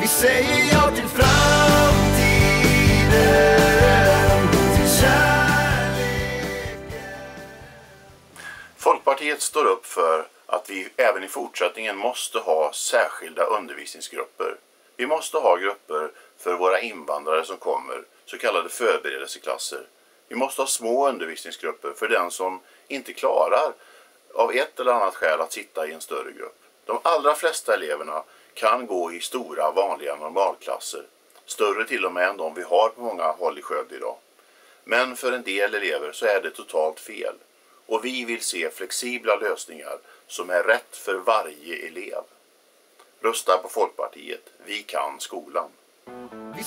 Vi säger ja till framtiden, till kärleken. Folkpartiet står upp för att vi även i fortsättningen måste ha särskilda undervisningsgrupper. Vi måste ha grupper för våra invandrare som kommer, så kallade förberedelseklasser. Vi måste ha små undervisningsgrupper för den som inte klarar av ett eller annat skäl att sitta i en större grupp. De allra flesta eleverna kan gå i stora vanliga normalklasser. Större till och med än de vi har på många håll i Skövde idag. Men för en del elever så är det totalt fel. Och vi vill se flexibla lösningar som är rätt för varje elev. Rösta på Folkpartiet. Vi kan skolan. Vi